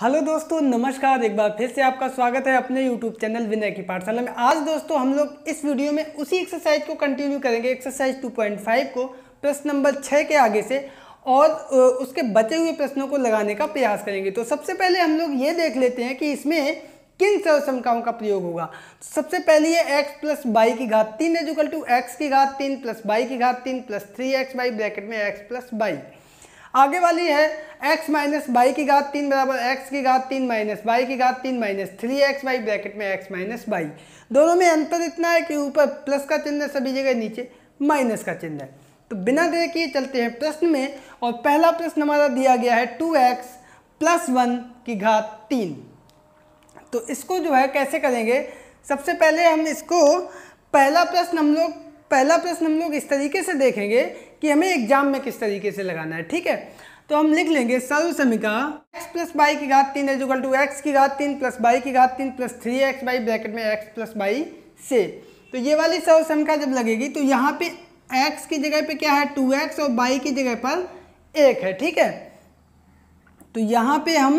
Hello दोस्तों, नमस्कार। एक बार फिर से आपका स्वागत है अपने यूट्यूब चैनल विनय की पाठशाला में। आज दोस्तों, हम लोग इस वीडियो में उसी एक्सरसाइज को कंटिन्यू करेंगे एक्सरसाइज 2.5 को, प्रश्न नंबर छः के आगे से, और उसके बचे हुए प्रश्नों को लगाने का प्रयास करेंगे। तो सबसे पहले हम लोग ये देख लेते हैं कि इसमें किन सर्वसमकाओं का प्रयोग होगा। सबसे पहले ये एक्स प्लस बाई की घात तीन एजुकल टू एक्स की घात तीन प्लस बाई की घात तीन plus three X Y bracket में एक्स प्लस बाई आगे वाली है, x माइनस बाई की घात तीन बराबर x की घात तीन माइनस बाई की घात तीन minus three X Y bracket में x माइनस बाई दोनों में अंतर इतना है कि ऊपर प्लस का चिन्ह है सभी जगह नीचे माइनस का चिन्ह है। तो बिना देर किए चलते हैं प्रश्न में, और पहला प्रश्न हमारा दिया गया है टू एक्स प्लस वन की घात तीन। तो इसको जो है कैसे करेंगे? सबसे पहले हम इसको पहला प्रश्न हम लोग, पहला प्रश्न हम लोग इस तरीके से देखेंगे कि हमें एग्ज़ाम में किस तरीके से लगाना है, ठीक है? तो हम लिख लेंगे सर्व समीका x प्लस बाई की घात तीन इजुकल टू एक्स की घात तीन प्लस बाई की घात तीन plus three x y bracket में एक्स प्लस बाई से। तो ये वाली सर्व समीका जब लगेगी तो यहाँ पे एक्स की जगह पे क्या है? टू एक्स और बाई की जगह पर एक है, ठीक है? तो यहाँ पे हम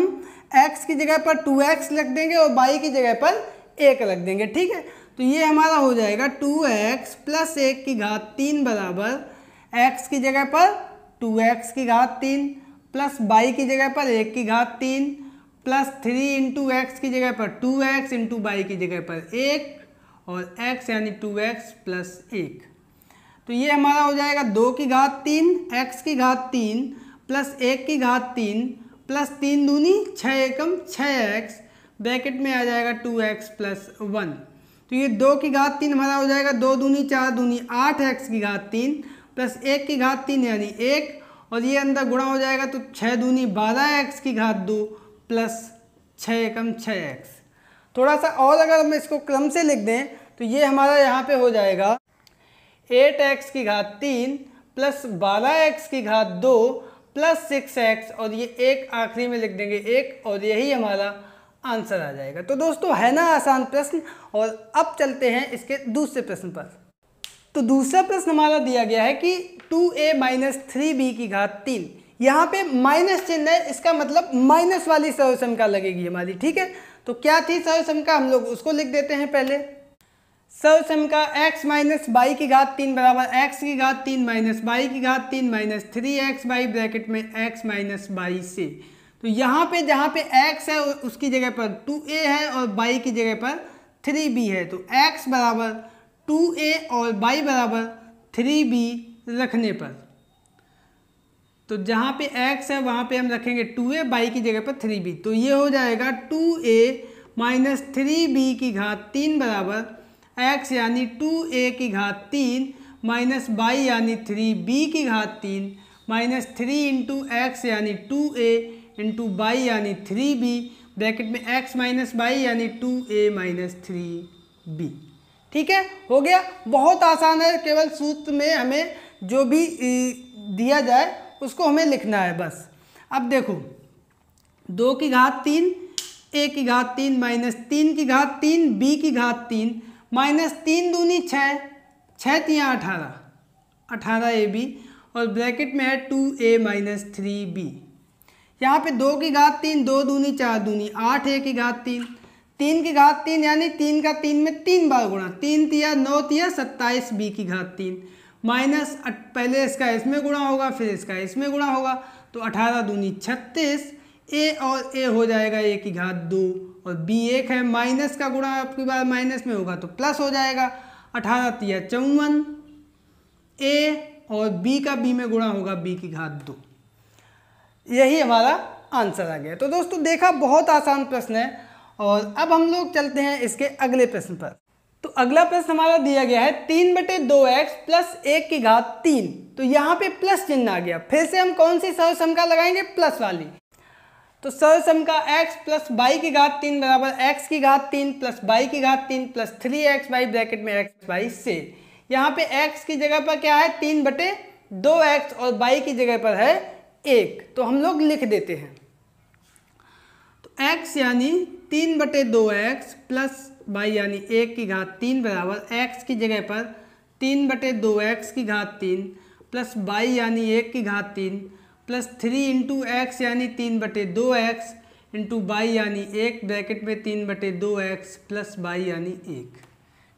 एक्स की जगह पर टू एक्स रख देंगे और बाई की जगह पर एक रख देंगे, ठीक है? तो ये हमारा हो जाएगा टू एक्स प्लस एक की घात तीन बराबर एक्स की जगह पर टू एक्स की घात तीन प्लस बाई की जगह पर एक की घात तीन प्लस थ्री इंटू एक्स की जगह पर टू एक्स इंटू बाई की जगह पर एक, और x यानी टू एक्स प्लस एक। तो ये हमारा हो जाएगा दो की घात तीन, x की घात तीन प्लस एक की घात तीन प्लस तीन दूनी छः एकम छः एक्स ब्रैकेट में आ जाएगा टू एक्स प्लस वन तो ये दो की घात तीन हमारा हो जाएगा दो दूनी चार दूनी आठ एक्स की घात तीन प्लस एक की घात तीन यानी एक, और ये अंदर गुणा हो जाएगा तो छः दूनी बारह एक्स की घात दो प्लस छः एकम छः एक्स। थोड़ा सा और अगर हम इसको क्रम से लिख दें तो ये हमारा यहाँ पे हो जाएगा एट एक्स की घात तीन प्लस बारह एक्स की घात दो प्लस सिक्स एक्स, और ये एक आखिरी में लिख देंगे एक, और यही हमारा आंसर आ जाएगा। तो दोस्तों, है ना आसान प्रश्न? और अब चलते हैं इसके दूसरे प्रश्न पर। तो दूसरा प्रश्न हमारा दिया गया है कि two a minus three b की घात तीन। यहाँ पे माइनस चिन्ह है, इसका मतलब माइनस वाली सर्वसमका लगेगी हमारी, ठीक है? तो क्या थी सर्वसमका हम लोग उसको लिख देते हैं पहले। सर्वसमका x माइनस बाई की घात तीन बराबर x की घात तीन माइनस बाई की घात तीन minus three x y bracket में x माइनस बाई से। तो यहाँ पे जहाँ पे x है, उसकी जगह पर टू ए है और बाई की जगह पर थ्री बी है। तो x बराबर टू ए और बाई बराबर थ्री बी रखने पर। तो जहाँ पे x है, वहाँ पे हम रखेंगे टू ए बाई की जगह पर थ्री बी। तो ये हो जाएगा two a minus three b की घात तीन बराबर एक्स यानी टू ए की घात तीन माइनस बाई यानी थ्री बी की घात तीन माइनस थ्री इंटू एक्स यानी टू ए इंटू बाई यानी थ्री बी। ब्रैकेट में एक्स माइनस बाई यानी two a minus three b. ठीक है? हो गया। बहुत आसान है। केवल सूत्र में हमें जो भी दिया जाए, उसको हमें लिखना है बस। अब देखो। दो की घात तीन, ए की घात तीन, माइनस तीन की घात तीन, बी की घात तीन, माइनस तीन दूनी छः छः तियाँ अठारह। अठारह ए बी और ब्रैकेट में है two a minus three b. यहाँ पे दो की घात तीन, दो दूनी चार दूनी, आठ ए की घात तीन। तीन की घात तीन यानी तीन का तीन में तीन बार गुणा, तीन तिया, नौ तिया, सत्ताईस बी की घात तीन। माइनस पहले इसका इसमें गुणा होगा, फिर इसका इसमें गुणा होगा तो अठारह दूनी छत्तीस, ए और ए हो जाएगा ए की घात दो, और बी एक है, माइनस का गुणा आपकी बार माइनस में होगा तो प्लस हो जाएगा। अठारह तिया चौवन, ए और बी का बी में गुणा होगा, बी की घात दो। यही हमारा आंसर आ गया। तो दोस्तों, देखा, बहुत आसान प्रश्न है। और अब हम लोग चलते हैं इसके अगले प्रश्न पर। तो अगला प्रश्न हमारा दिया गया है, तीन बटे दो एक्स प्लस एक की घात तीन। तो यहाँ पे प्लस चिन्ह आ गया। फिर से हम कौन सी सर्वसमका लगाएँगे? प्लस वाली। तो सर्वसमका x प्लस बाई की घात तीन बराबर एक्स की घात तीन प्लस बाई की घात तीन plus three x y bracket में एक्स बाई से। यहाँ पे x की जगह पर क्या है? तीन बटे दो एक्स और बाई की जगह पर है एक। तो हम लोग लिख देते हैं। तो x यानी तीन बटे दो एक्स प्लस बाई यानी एक की घात तीन बराबर एक्स की जगह पर तीन बटे दो एक्स की घात तीन प्लस बाई यानी एक की घात तीन प्लस थ्री इंटू एक्स यानी तीन बटे दो एक्स इंटू बाई यानी एक ब्रैकेट में तीन बटे दो एक्स प्लस बाई यानी एक।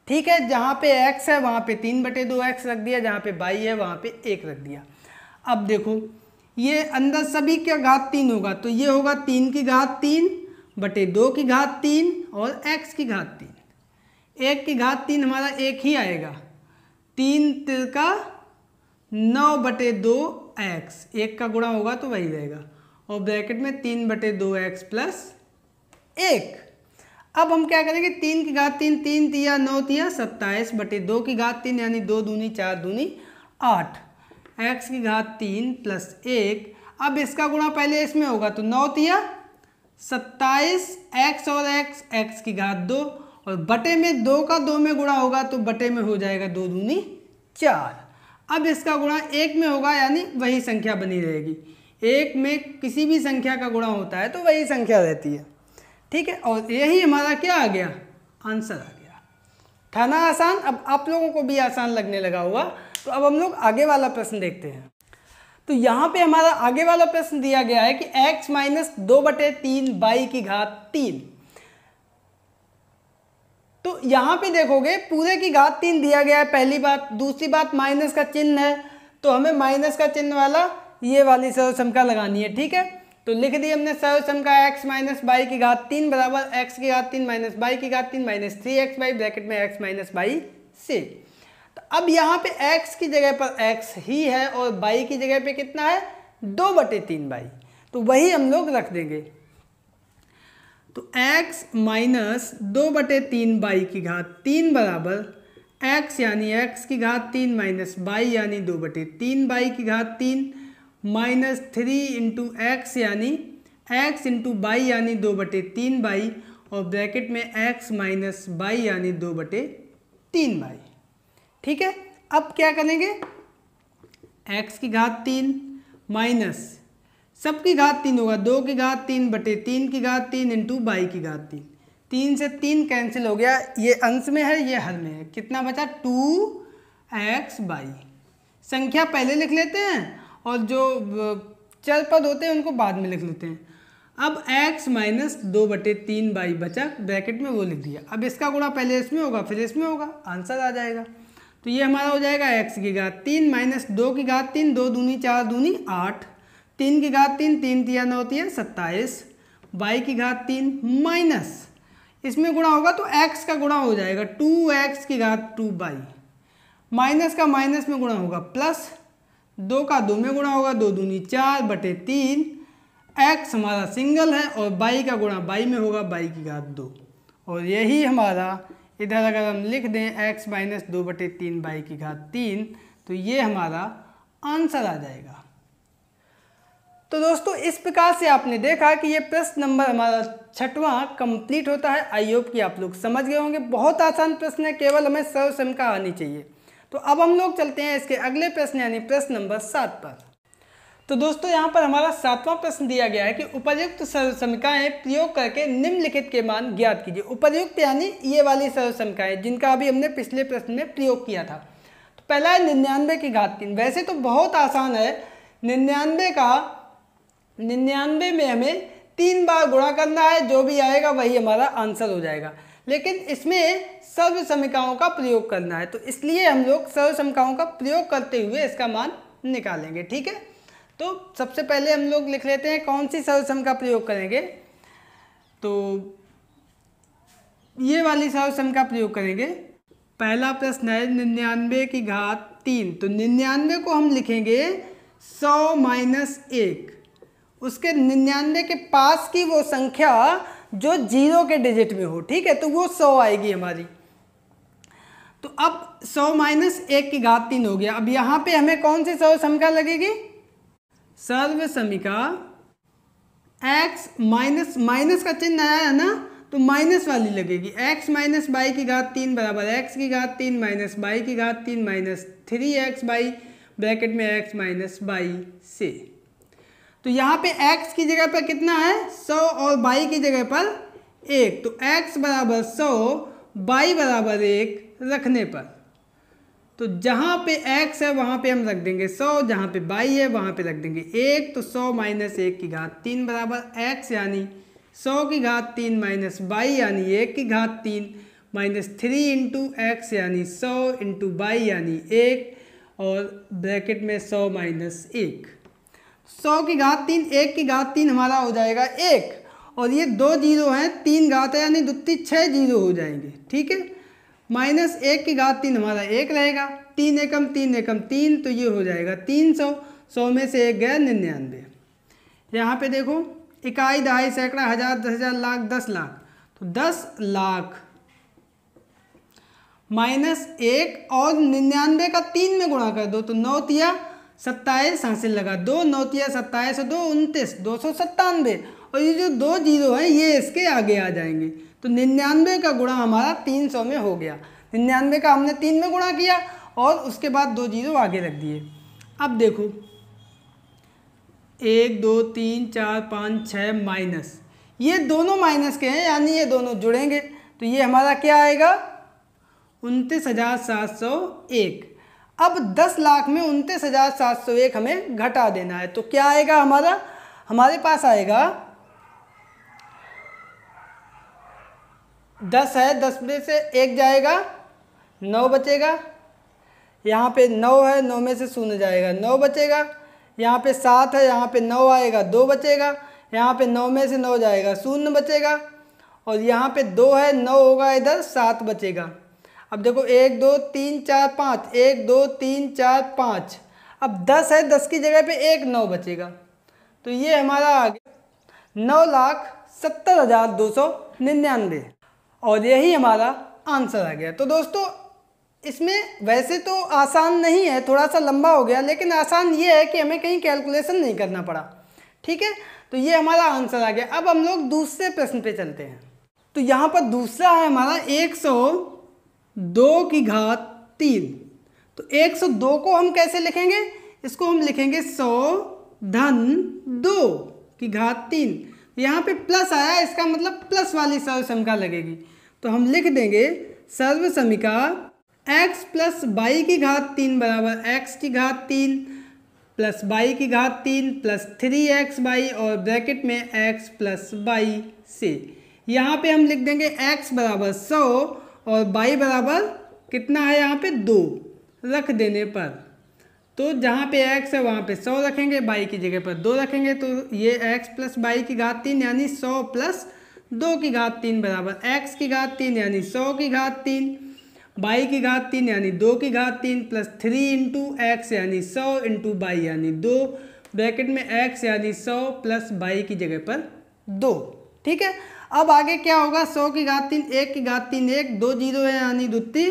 ठीक है, जहाँ पे एक्स है, वहाँ पे तीन बटे दो एक्स रख दिया, जहाँ पे बाई है, वहाँ पे एक रख दिया। अब देखो, ये अंदर सभी का घात तीन होगा तो ये होगा तीन की घात तीन बटे दो की घात तीन और एक्स की घात तीन। एक की घात तीन हमारा एक ही आएगा। तीन तिरका नौ बटे दो एक्स एक का गुणा होगा तो वही रहेगा। और ब्रैकेट में तीन बटे दो एक्स प्लस एक। अब हम क्या करेंगे? तीन की घात तीन तीन तिया, नौ तिया, सत्ताईस बटे दो की घात तीन यानी दो दूनी, चार दूनी, आठ। एक्स की घात तीन प्लस एक। अब इसका गुणा पहले इसमें होगा तो नौ तिया सत्ताईस एक्स और एक्स एक्स की घात दो, और बटे में दो का दो में गुणा होगा तो बटे में हो जाएगा दो दूनी चार। अब इसका गुणा एक में होगा, यानी वही संख्या बनी रहेगी। एक में किसी भी संख्या का गुणा होता है तो वही संख्या रहती है। ठीक है, और यही हमारा क्या आ गया? आंसर आ गया। था ना आसान? अब आप लोगों को भी आसान लगने लगा हुआ तो अब हम लोग आगे वाला प्रश्न देखते हैं। तो यहाँ पे हमारा आगे वाला प्रश्न दिया गया है कि x माइनस दो बटे तीन बाई की घात तीन। तो यहाँ पे देखोगे, पूरे की घात तीन दिया गया है पहली बात, दूसरी बात माइनस का चिन्ह है। तो हमें माइनस का चिन्ह वाला ये वाली सर्वसमका लगानी है, ठीक है? तो लिख दी हमने सर्वसमका x माइनस बाई की घात तीन बराबर x की घात तीन माइनस बाई की घात तीन minus three x y bracket में x माइनस बाई से। अब यहाँ पे x की जगह पर x ही है और बाई की जगह पे कितना है? दो बटे तीन बाई। तो वही हम लोग रख देंगे। तो x माइनस दो बटे तीन बाई की घात तीन बराबर, x यानी x की घात तीन माइनस बाई यानी दो बटे तीन बाई की घात तीन, माइनस थ्री इंटू एक्स यानी एक्स इंटू बाई यानी दो बटे तीन बाई, और ब्रैकेट में एक्स माइनस बाई यानी दो बटे तीन बाई। ठीक है? अब क्या करेंगे? एक्स की घात तीन माइनस सबकी घात तीन होगा। दो की घात तीन बटे तीन की घात तीन इंटू बाई की घात तीन। तीन से तीन कैंसिल हो गया। ये अंश में है, ये हर में है। कितना बचा? टू एक्स बाई संख्या पहले लिख लेते हैं और जो चल पद होते हैं, उनको बाद में लिख लेते हैं। अब x माइनस दो बटे तीन बाई बचा। ब्रैकेट में वो लिख दिया। अब इसका गुणा पहले इसमें होगा, फिर इसमें होगा। आंसर आ जाएगा। तो ये हमारा हो जाएगा x की घात तीन माइनस दो की घात तीन, दो दूनी चार दूनी आठ। तीन की घात तीन तीन तिया नौ तिया सत्ताईस। बाई की घात तीन माइनस इसमें गुणा होगा तो x का गुणा हो जाएगा टू एक्स की घात टू बाई माइनस का माइनस में गुणा होगा प्लस दो का दो में गुणा होगा, दो दूनी चार बटे तीन। एक्स हमारा सिंगल है और बाई का गुणा बाई में होगा बाई की घात दो। और यही हमारा इधर अगर हम लिख दें एक्स माइनस दो बटे तीन बाई की घात तीन तो ये हमारा आंसर आ जाएगा। तो दोस्तों, इस प्रकार से आपने देखा कि ये प्रश्न नंबर हमारा छठवां कंप्लीट होता है। आई होप कि आप लोग समझ गए होंगे। बहुत आसान प्रश्न है, केवल हमें सर्वसमका आनी चाहिए। तो अब हम लोग चलते हैं इसके अगले प्रश्न, यानी प्रश्न नंबर सात पर। तो दोस्तों, यहाँ पर हमारा सातवां प्रश्न दिया गया है कि उपर्युक्त सर्वसमिकाएँ प्रयोग करके निम्नलिखित के मान ज्ञात कीजिए। उपर्युक्त यानी ये वाली सर्वसमिकाएँ जिनका अभी हमने पिछले प्रश्न में प्रयोग किया था। तो पहला है निन्यानवे की घात तीन। वैसे तो बहुत आसान है। निन्यानवे का, निन्यानवे में हमें तीन बार गुणा करना है, जो भी आएगा वही हमारा आंसर हो जाएगा। लेकिन इसमें सर्व समीकाओं का प्रयोग करना है तो इसलिए हम लोग सर्व समीकाओं का प्रयोग करते हुए इसका मान निकालेंगे, ठीक है? तो सबसे पहले हम लोग लिख लेते हैं कौन सी सर्वसम का प्रयोग करेंगे। तो ये वाली सर्वसम का प्रयोग करेंगे। पहला प्रश्न है निन्यानवे की घात तीन। तो निन्यानवे को हम लिखेंगे सौ माइनस एक। उसके निन्यानवे के पास की वो संख्या जो ज़ीरो के डिजिट में हो, ठीक है? तो वो सौ आएगी हमारी। तो अब सौ माइनस एक की घात तीन हो गया। अब यहाँ पे हमें कौन सी सर्व समिका लगेगी? सर्व समिका एक्स माइनस माइनस का चिन्ह आया है ना तो माइनस वाली लगेगी। x माइनस बाई की घात तीन बराबर एक्स की घात तीन माइनस बाई की घात तीन minus three x y bracket में x माइनस बाई से। तो यहाँ पे x की जगह पर कितना है? 100 और y की जगह पर एक। तो x बराबर सौ, y बराबर एक रखने पर। तो जहाँ पे x है, वहाँ पे हम रख देंगे 100 जहाँ पे y है, वहाँ पे रख देंगे एक तो 100 माइनस एक की घात तीन बराबर x यानी सौ की घात तीन माइनस बाई यानी एक की घात तीन, माइनस थ्री इंटू एक्स यानी सौ इंटू बाई यानी एक, और ब्रैकेट में सौ माइनस एक। सौ की घात तीन, एक की घात तीन हमारा हो जाएगा एक, और ये दो ज़ीरो हैं, तीन घात है, यानी दुत्ती छः ज़ीरो हो जाएँगे, ठीक है? माइनस एक की घात तीन हमारा एक रहेगा। तीन एकम तीन एकम तीन तो ये हो जाएगा तीन सौ। सौ में से एक गया निन्यानवे। यहाँ पे देखो, इकाई दहाई सैकड़ा, हज़ार दस हज़ार लाख, दस लाख। तो दस लाख माइनस एक और निन्यानवे का तीन में गुणा कर दो तो नौ तिया सत्ताईस हासिल लगा दो, नौ तिया सत्ताईस दो उनतीस, दो सौ सत्तानवे। और ये जो दो ज़ीरो हैं, ये इसके आगे आ जाएँगे। तो निन्यानवे का गुणा हमारा तीन सौ में हो गया। निन्यानवे का हमने तीन में गुणा किया और उसके बाद दो ज़ीरो आगे रख दिए। अब देखो। एक, दो, तीन, चार, पाँच छः माइनस। ये दोनों माइनस के हैं, यानी ये दोनों जुड़ेंगे। तो ये हमारा क्या आएगा? उनतीस हज़ार सात सौ एक। अब दस लाख में उनतीस हज़ार सात सौ एक हमें घटा देना है। तो क्या आएगा हमारा? हमारे पास आएगा दस है, दस में से एक जाएगा, नौ बचेगा। यहाँ पे नौ है, नौ में से शून्य जाएगा। नौ बचेगा, यहाँ पे सात है, यहाँ पे नौ आएगा, दो बचेगा। यहाँ पे नौ में से नौ जाएगा, शून्य बचेगा। और यहाँ पे दो है, नौ होगा इधर, सात बचेगा। अब देखो, एक, दो, तीन, चार, पाँच। एक, दो, तीन, चार, पाँच। अब दस है, दस की जगह पे एक, नौ बचेगा। तो ये हमारा आ गया नौ लाख सत्तर हज़ार दो सौ निन्यानवे। और यही हमारा आंसर आ गया। तो दोस्तों, इसमें वैसे तो आसान नहीं है थोड़ा सा लंबा हो गया, लेकिन आसान ये है कि हमें कहीं कैलकुलेशन नहीं करना पड़ा। ठीक है? तो ये हमारा आंसर आ गया। अब हम लोग दूसरे प्रश्न पे चलते हैं। तो यहाँ पर दूसरा है हमारा एक सौ दो की घात तीन। तो एक सौ दो को हम कैसे लिखेंगे? इसको हम लिखेंगे सौ धन दो की घात तीन। यहाँ पे प्लस आया, इसका मतलब प्लस वाली सर्वसमिका लगेगी। तो हम लिख देंगे सर्वसमिका एक्स प्लस बाई की घात तीन बराबर एक्स की घात तीन प्लस बाई की घात तीन प्लस थ्री एक्स बाई और ब्रैकेट में एक्स प्लस बाई से। यहाँ पे हम लिख देंगे एक्स बराबर सौ और बाई बराबर कितना है यहाँ पे? दो रख देने पर। तो जहाँ पे एक्स है वहाँ पे सौ रखेंगे बाई की जगह पर दो रखेंगे तो ये एक्स प्लस बाई की घात तीन यानी सौ प्लस दो की घात तीन बराबर एक्स की घात तीन यानी सौ की घात तीन बाई की घात तीन यानी दो की घात तीन प्लस थ्री इंटू एक्स यानी सौ इंटू बाई यानी दो। ब्रैकेट में एक्स यानी सौ प्लस बाई की जगह पर दो। ठीक है? अब आगे क्या होगा? सौ की घात तीन, एक की घात तीन, एक, दो ज़ीरो है यानी दुत्ती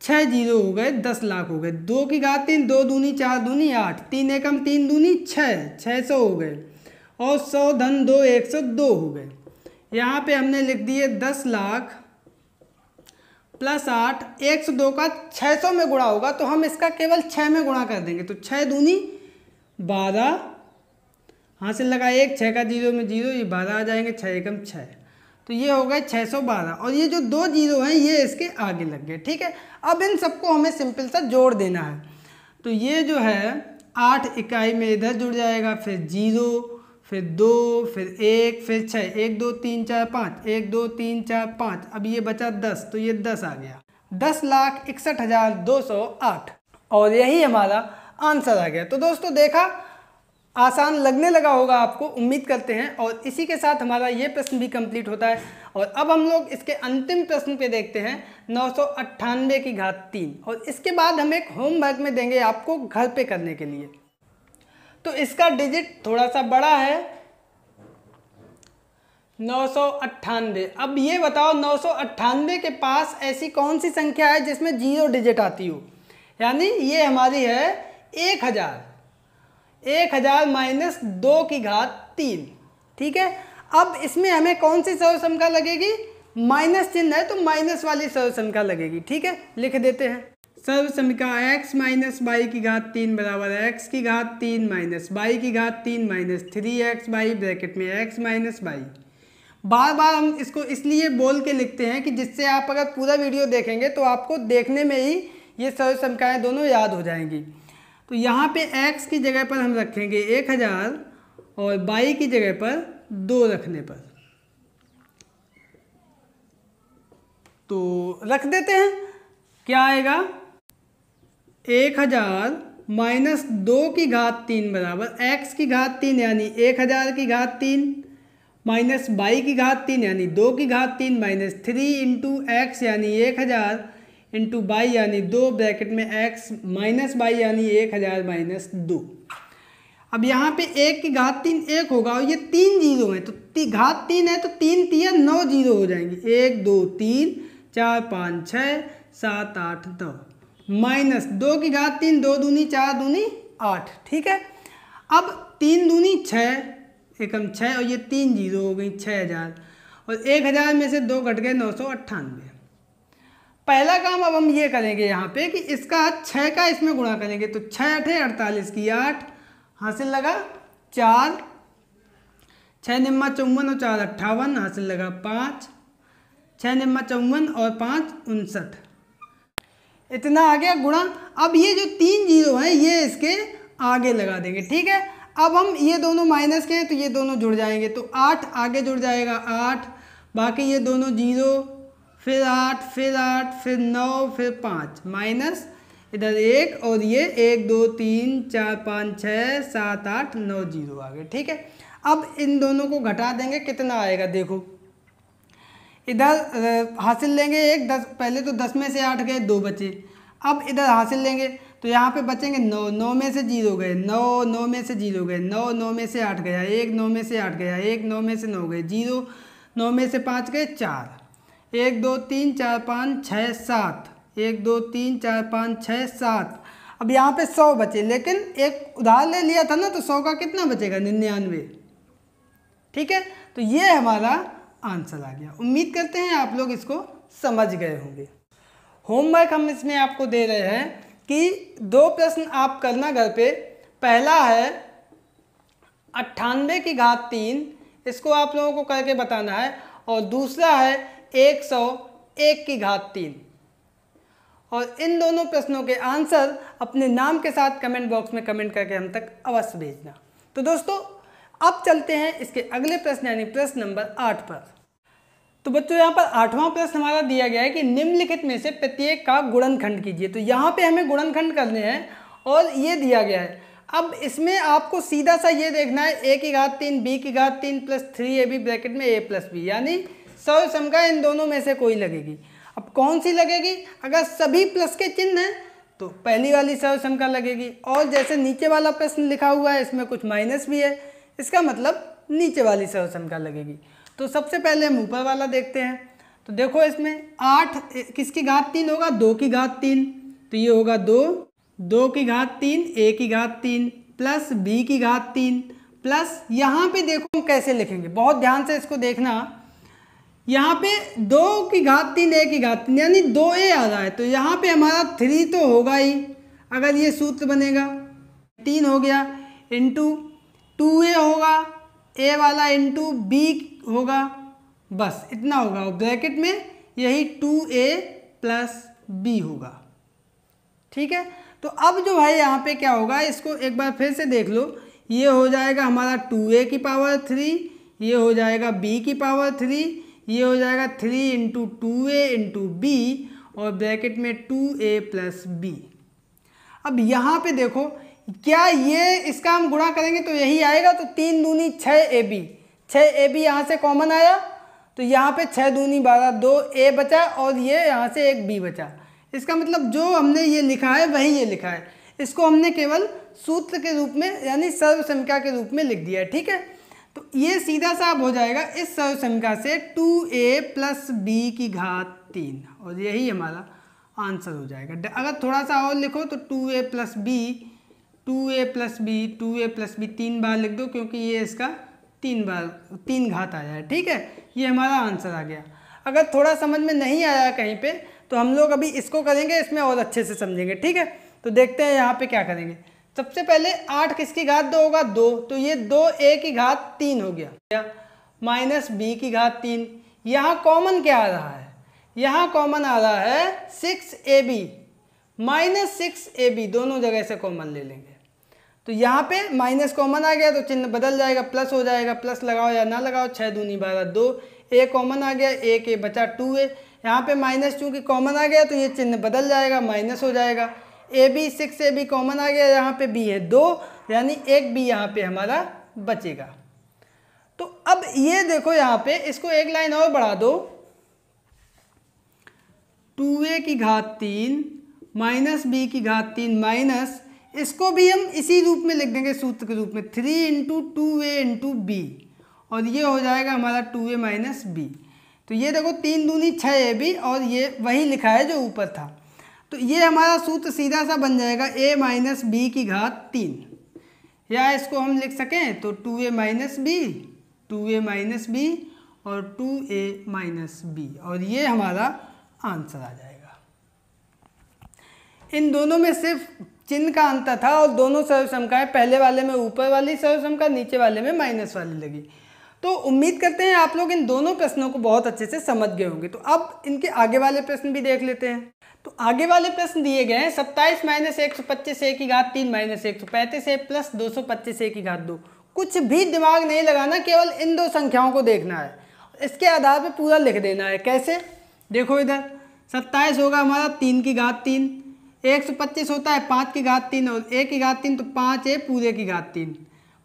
छः ज़ीरो हो गए, दस लाख हो गए। दो की घात तीन, दो दूनी, चार दूनी, आठ। तीन एकम तीन दूनी छः छः सौ हो गए। और सौ धन दो, एक सौ दो हो गए। यहाँ पे हमने लिख दिए दस लाख प्लस आठ, एक सौ दो का छः सौ में गुणा होगा तो हम इसका केवल छः में गुणा कर देंगे। तो छः दूनी बारह हासिल लगा एक छः का ज़ीरो में ज़ीरो, ये बारह आ जाएँगे छः एकम छः तो ये हो गए छः सौ बारह। और ये जो दो ज़ीरो हैं, ये इसके आगे लग गए, ठीक है? अब इन सबको हमें सिंपल सा जोड़ देना है। तो ये जो है, आठ इकाई में इधर जुड़ जाएगा, फिर ज़ीरो फिर दो, फिर एक, फिर छः एक, दो, तीन, चार, पाँच। एक, दो, तीन, चार, पाँच। अब ये बचा दस तो ये दस आ गया। दस लाख इकसठ हज़ार दो सौ आठ। और यही हमारा आंसर आ गया। तो दोस्तों, देखा? आसान लगने लगा होगा आपको, उम्मीद करते हैं। और इसी के साथ हमारा ये प्रश्न भी कंप्लीट होता है। और अब हम लोग इसके अंतिम प्रश्न पे देखते हैं। नौ सौ अट्ठानवे की घात तीन। और इसके बाद हम एक होमवर्क में देंगे आपको घर पे करने के लिए। तो इसका डिजिट थोड़ा सा बड़ा है। नौ सौ अट्ठानवे। अब ये बताओ, नौ सौ अट्ठानवे के पास ऐसी कौन सी संख्या है जिसमें ज़ीरो डिजिट आती हो? यानी ये हमारी है एक हज़ार। एक हज़ार माइनस दो की घात तीन। ठीक है? अब इसमें हमें कौन सी सर्वसंख्या लगेगी? माइनस चिन्ह है तो माइनस वाली सर्वसंख्या लगेगी। ठीक है? लिख देते हैं। सर्व समीका x माइनस बाई की घात तीन बराबर एक्स की घात तीन माइनस बाई की घात तीन minus three x y bracket में x माइनस बाई बार बार हम इसको इसलिए बोल के लिखते हैं कि जिससे आप अगर पूरा वीडियो देखेंगे तो आपको देखने में ही ये सर्व समीकाएँ दोनों याद हो जाएँगी। तो यहाँ पे x की जगह पर हम रखेंगे एक हज़ार और बाई की जगह पर दो रखने पर। तो रख देते हैं, क्या आएगा? एक हज़ार माइनस दो की घात तीन बराबर एक्स की घात तीन यानी एक हज़ार की घात तीन माइनस बाई की घात तीन यानी दो की घात तीन माइनस थ्री इंटू एक्स यानी एक हज़ार इंटू बाई यानी दो ब्रैकेट में एक्स माइनस बाई यानी एक हज़ार माइनस दो। अब यहाँ पे एक की घात तीन एक होगा और ये तीन ज़ीरो है तो ती, घात तीन है तो तीन तीन नौ ज़ीरो हो जाएँगे। एक दो तीन चार पाँच छः सात आठ नौ। माइनस दो की घात तीन, दो दूनी, चार दूनी, आठ, ठीक है? अब तीन दूनी छः एकम छः और ये तीन ज़ीरो हो गई छः हज़ार, और एक हज़ार में से दो घट गए नौ सौ अट्ठानवे। पहला काम अब हम ये करेंगे यहाँ पे कि इसका छः का इसमें गुणा करेंगे तो छः अठे अड़तालीस की आठ, हासिल लगा चार छः निम्मा चौवन और चार अट्ठावन, हासिल लगा पाँच छः निम्मा चौवन और पाँच उनसठ। इतना आ गया गुणा अब ये जो तीन ज़ीरो हैं, ये इसके आगे लगा देंगे, ठीक है? अब हम ये दोनों माइनस के हैं तो ये दोनों जुड़ जाएँगे। तो आठ आगे जुड़ जाएगा, आठ। बाकी ये दोनों ज़ीरो, फिर आठ फिर आठ, फिर नौ, फिर पाँच। माइनस इधर एक, और ये एक, दो, तीन, चार, पाँच, छः, सात, आठ, नौ, ज़ीरो आ गए, ठीक है? अब इन दोनों को घटा देंगे, कितना आएगा? देखो इधर हासिल लेंगे एक, दस, पहले तो दस में से आठ गए, दो बचे। अब इधर हासिल लेंगे तो यहाँ पे बचेंगे नौ नौ में से ज़ीरो गए, नौ नौ में से ज़ीरो गए, नौ नौ में से आठ गया, एक, नौ में से आठ गया, एक, नौ में से नौ गए, ज़ीरो, नौ में से पाँच गए, चार। एक, दो, तीन, चार, पाँच, छः, सात। एक, दो, तीन, चार, पाँच, छः, सात। अब यहाँ पे सौ बचे, लेकिन एक उधार ले लिया था ना तो सौ का कितना बचेगा? निन्यानवे। ठीक है? तो ये हमारा आंसर आ गया। उम्मीद करते हैं आप लोग इसको समझ गए होंगे। होमवर्क हम इसमें आपको दे रहे हैं कि दो प्रश्न आप करना घर पे। पहला है, अट्ठानवे की घात तीन, इसको आप लोगों को करके बताना है। और दूसरा है, एक सौ एक की घात तीन। और इन दोनों प्रश्नों के आंसर अपने नाम के साथ कमेंट बॉक्स में कमेंट करके हम तक अवश्य भेजना। तो दोस्तों अब चलते हैं इसके अगले प्रश्न, यानी प्रश्न नंबर आठ पर। तो बच्चों, यहाँ पर आठवां प्रश्न हमारा दिया गया है कि निम्नलिखित में से प्रत्येक का गुणनखंड कीजिए। तो यहाँ पे हमें गुणनखंड करने हैं और ये दिया गया है। अब इसमें आपको सीधा सा ये देखना है ए की घात तीन बी की घात तीन plus three a b bracket में ए प्लस बी यानी सौ समका इन दोनों में से कोई लगेगी। अब कौन सी लगेगी? अगर सभी प्लस के चिन्ह हैं तो पहली वाली सौ समका लगेगी। और जैसे नीचे वाला प्रश्न लिखा हुआ है, इसमें कुछ माइनस भी है। इसका मतलब नीचे वाली सौ समका लगेगी। तो सबसे पहले हम ऊपर वाला देखते हैं। तो देखो इसमें आठ किसकी घात तीन होगा? दो की घात तीन। तो ये होगा दो। दो की घात तीन, ए की घात तीन, प्लस बी की घात तीन। प्लस यहाँ पे देखो हम कैसे लिखेंगे। बहुत ध्यान से इसको देखना। यहाँ पे दो की घात तीन, ए की घात तीन, यानी दो ए आ रहा है। तो यहाँ पे हमारा थ्री तो होगा ही। अगर ये सूत्र बनेगा, तीन हो गया इंटू टू ए होगा, ए वाला इंटू बी होगा, बस इतना होगा। और ब्रैकेट में यही टू ए प्लस बी होगा। ठीक है? तो अब जो भाई यहाँ पे क्या होगा, इसको एक बार फिर से देख लो। ये हो जाएगा हमारा टू ए की पावर थ्री, ये हो जाएगा बी की पावर थ्री, ये हो जाएगा three into two a into b और ब्रैकेट में टू ए प्लस बी अब यहाँ पे देखो क्या ये इसका हम गुणा करेंगे तो यही आएगा? तो तीन दूनी छः ए बी छः ए बी यहाँ से कॉमन आया। तो यहाँ पे छः दूनी बारह, दो ए बचा और ये यहाँ से एक बी बचा। इसका मतलब जो हमने ये लिखा है, वही ये लिखा है। इसको हमने केवल सूत्र के रूप में, यानी सर्व संख्या के रूप में लिख दिया है, ठीक है? तो ये सीधा सा हो जाएगा इस सर्व संख्या से टू ए प्लस बी की घात तीन। और यही हमारा आंसर हो जाएगा। अगर थोड़ा सा और लिखो तो two a plus b two a plus b, two a plus b, तीन बार लिख दो क्योंकि ये इसका तीन बार, तीन घात आया है, ठीक है? ये हमारा आंसर आ गया। अगर थोड़ा समझ में नहीं आया कहीं पे तो हम लोग अभी इसको करेंगे, इसमें और अच्छे से समझेंगे, ठीक है? तो देखते हैं यहाँ पे क्या करेंगे। सबसे पहले आठ किसकी घात दो होगा? दो। तो ये दो ए की घात तीन हो गया। माइनस बी की घात तीन। यहाँ कॉमन क्या आ रहा है? यहाँ कॉमन आ रहा है six a b. Minus six a b. दोनों जगह से कॉमन ले लेंगे। तो यहाँ पे माइनस कॉमन आ गया तो चिन्ह बदल जाएगा प्लस हो जाएगा प्लस लगाओ या ना लगाओ छः दूनी बारह दो। ए कॉमन आ गया ए के बचा टू ए यहाँ पे माइनस चूँकि कॉमन आ गया तो ये चिन्ह बदल जाएगा माइनस हो जाएगा। A b six a b common आ गया, यहाँ पे बी है दो। यानी एक बी यहाँ पे हमारा बचेगा। तो अब ये देखो यहाँ पे, इसको एक लाइन और बढ़ा दो। टू ए की घात तीन माइनस बी की घात तीन माइनस इसको भी हम इसी रूप में लिख देंगे, सूत्र के रूप में। Three into two a into b और ये हो जाएगा हमारा टू ए माइनस बी तो ये देखो, तीन दूनी छः ए बी और ये वही लिखा है जो ऊपर था। तो ये हमारा सूत्र सीधा सा बन जाएगा ए माइनस बी की घात तीन। या इसको हम लिख सकें तो two a minus b two a minus b और टू ए माइनस बी और ये हमारा आंसर आ जाएगा। इन दोनों में सिर्फ़ चिन्ह का अंतर था और दोनों सर्वसमकाएँ पहले वाले में ऊपर वाली सर्वसमका नीचे वाले में माइनस वाली लगी। तो उम्मीद करते हैं आप लोग इन दोनों प्रश्नों को बहुत अच्छे से समझ गए होंगे। तो अब इनके आगे वाले प्रश्न भी देख लेते हैं। तो आगे वाले प्रश्न दिए गए हैं, सत्ताईस माइनस एक सौ पच्चीस ए की घात तीन माइनस एक सौ पैंतीस ए प्लस दो सौ पच्चीस ए की घात दो। कुछ भी दिमाग नहीं लगाना, केवल इन दो संख्याओं को देखना है। इसके आधार पर पूरा लिख देना है। कैसे? देखो इधर, सत्ताईस होगा हमारा, तीन की घात तीन। एक सौ पच्चीस होता है, पाँच की घात तीन, और एक की घात तीन तो पाँच है, पूरे की घात तीन।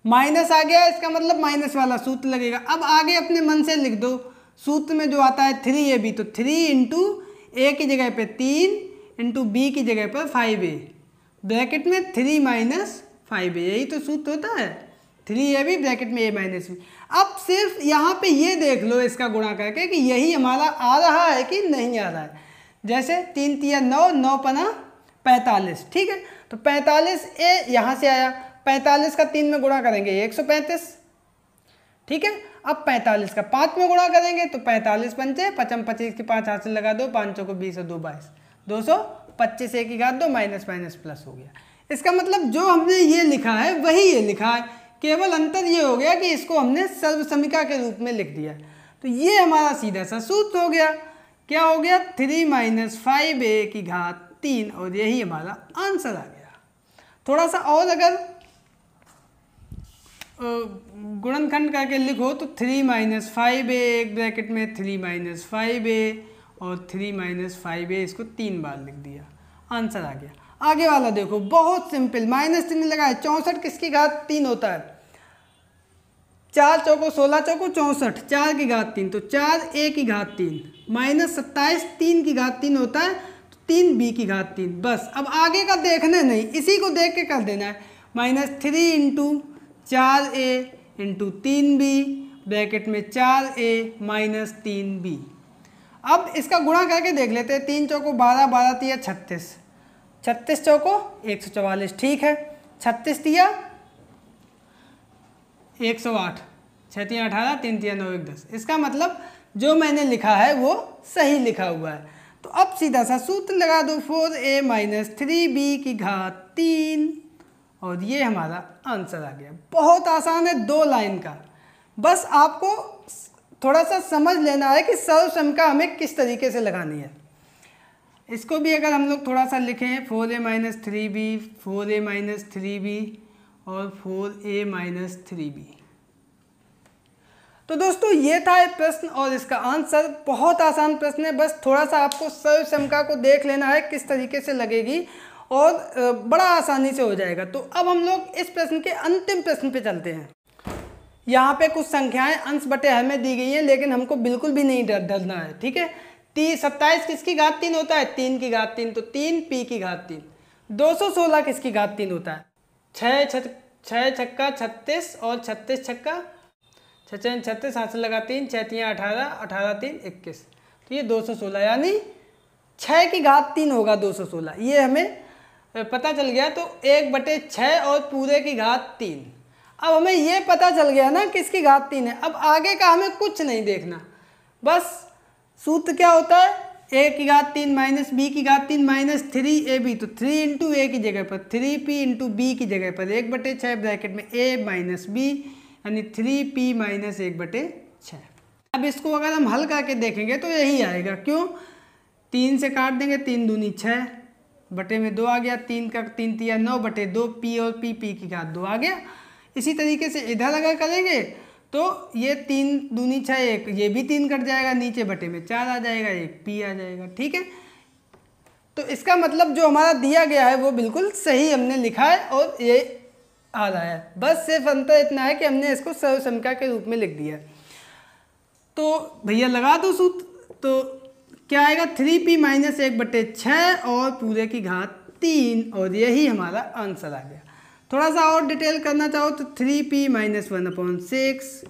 माइनस आ गया, इसका मतलब माइनस वाला सूत्र लगेगा। अब आगे अपने मन से लिख दो। सूत्र में जो आता है थ्री ए बी तो थ्री इंटू ए की जगह पे तीन इंटू बी की जगह पर फाइव ए ब्रैकेट में थ्री माइनस फाइव ए यही तो सूत्र होता है। थ्री ए बी ब्रैकेट में ए माइनस बी अब सिर्फ़ यहाँ पे ये देख लो इसका गुणा करके कि यही हमारा आ रहा है कि नहीं आ रहा है। जैसे तीन तिया नौ नौ पना पैंतालीस, ठीक है? तो पैंतालीस ए यहाँ से आया। पैंतालीस का तीन में गुणा करेंगे, एक सौ पैंतीस, ठीक है? अब पैंतालीस का पाँच में गुणा करेंगे तो पैंतालीस पंचे पचम पच्चीस की पाँच हाथ से लगा दो, पाँच सौ को बीस और दो बाईस। दो सौ पच्चीस एक की घात दो, माइनस माइनस प्लस हो गया। इसका मतलब जो हमने ये लिखा है, वही ये लिखा है। केवल अंतर ये हो गया कि इसको हमने सर्वसमिका के रूप में लिख दिया। तो ये हमारा सीधा सा सूत्र हो गया। क्या हो गया? थ्री माइनस फाइव ए की घात तीन और यही हमारा आंसर आ गया। थोड़ा सा और अगर गुणनखंड करके लिखो तो थ्री माइनस फाइव ए एक ब्रैकेट में थ्री माइनस फाइव ए और थ्री माइनस फाइव ए इसको तीन बार लिख दिया। आंसर आ गया। आगे वाला देखो, बहुत सिंपल माइनस तीन लगाए, चौंसठ किसकी घात तीन होता है? चार चौको सोलह चौको चौंसठ, चार की घात तीन तो चार ए की घात तीन। माइनस सत्ताईस, तीन की घात तीन होता है तीन बी की घात तीन, बस। अब आगे का देखना नहीं, इसी को देख के कर देना है। माइनस थ्री इंटू चार ए इंटू तीन बी, ब्रैकेट में चार ए माइनस तीन बी। अब इसका गुणा करके देख लेते हैं, तीन चौको बारह बारह तिया छत्तीस। छत्तीस चौको एक सौ चवालीस, ठीक है? छत्तीस तिया एक सौ आठ छः अठारह, तीन तिया नौ एक दस। इसका मतलब जो मैंने लिखा है, वो सही लिखा हुआ है। तो अब सीधा सा सूत्र लगा दो, four a minus three b की घात तीन। और ये हमारा आंसर आ गया। बहुत आसान है, दो लाइन का। बस आपको थोड़ा सा समझ लेना है कि सर्वसमका हमें किस तरीके से लगानी है। इसको भी अगर हम लोग थोड़ा सा लिखें, four a minus three b, four a minus three b और four a minus three b. तो दोस्तों, ये था एक प्रश्न और इसका आंसर। बहुत आसान प्रश्न है, बस थोड़ा सा आपको सर्वसमका को देख लेना है किस तरीके से लगेगी और बड़ा आसानी से हो जाएगा। तो अब हम लोग इस प्रश्न के अंतिम प्रश्न पे चलते हैं। यहाँ पे कुछ संख्याएँ, अंश बटे हमें दी गई हैं, लेकिन हमको बिल्कुल भी नहीं डर, डरना है, ठीक है? ती, सत्ताईस किसकी घात तीन होता है? तीन की घात तीन तो तीन, पी की घात तीन। दो सौ सोलह किसकी घात तीन होता है? छः छः छक्का छत्तीस और छत्तीस छक्का छः छत्तीस हाथ से लगा तीन छः तीन, अठारह अठारह तीन, इक्कीस। तो ये दो सौ सोलह, यानी छः की घात तीन होगा दो सौ सोलह। ये हमें पता चल गया तो एक बटे छः और पूरे की घात तीन। अब हमें ये पता चल गया ना किसकी घात तीन है। अब आगे का हमें कुछ नहीं देखना। बस सूत्र क्या होता है? ए की घात तीन माइनस बी की घात तीन माइनस थ्री ए बी तो थ्री इंटू ए की जगह पर थ्री पी इंटू बी की जगह पर, एक बटे छः ब्रैकेट में ए माइनस बी यानी थ्री पी माइनस एक बटे छः। अब इसको अगर हम हल करके देखेंगे तो यही आएगा। क्यों? तीन से काट देंगे, तीन दूनी छः। बटे में दो आ गया, तीन का तीन तिया नौ, बटे दो पी और पी पी की घात दो आ गया। इसी तरीके से इधर अगर करेंगे तो ये तीन दूनी छः एक, ये भी तीन कट जाएगा, नीचे बटे में चार आ जाएगा, एक पी आ जाएगा, ठीक है? तो इसका मतलब जो हमारा दिया गया है वो बिल्कुल सही हमने लिखा है और ये आ रहा है। बस सिर्फ़ अंतर इतना है कि हमने इसको सर्वसंख्या के रूप में लिख दिया। तो भैया लगा दो सूत्र तो क्या आएगा? थ्री पी माइनस एक बटे छः और पूरे की घात तीन। और यही हमारा आंसर आ गया। थोड़ा सा और डिटेल करना चाहो तो three p minus one upon six.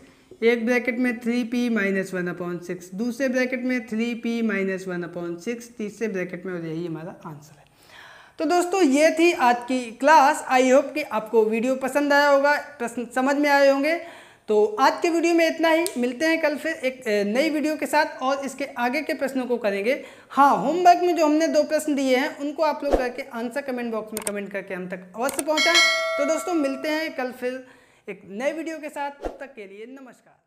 एक ब्रैकेट में three p minus one upon six. दूसरे ब्रैकेट में three p minus one upon six. तीसरे ब्रैकेट में और यही हमारा आंसर है। तो दोस्तों, ये थी आज की क्लास। आई होप कि आपको वीडियो पसंद आया होगा, प्रश्न समझ में आए होंगे। तो आज के वीडियो में इतना ही। मिलते हैं कल फिर एक नई वीडियो के साथ और इसके आगे के प्रश्नों को करेंगे। हाँ होमवर्क में जो हमने दो प्रश्न दिए हैं, उनको आप लोग करके आंसर कमेंट बॉक्स में कमेंट करके हम तक अवश्य पहुँचाएँ। तो दोस्तों, मिलते हैं कल फिर एक नए वीडियो के साथ। तब तक के लिए नमस्कार।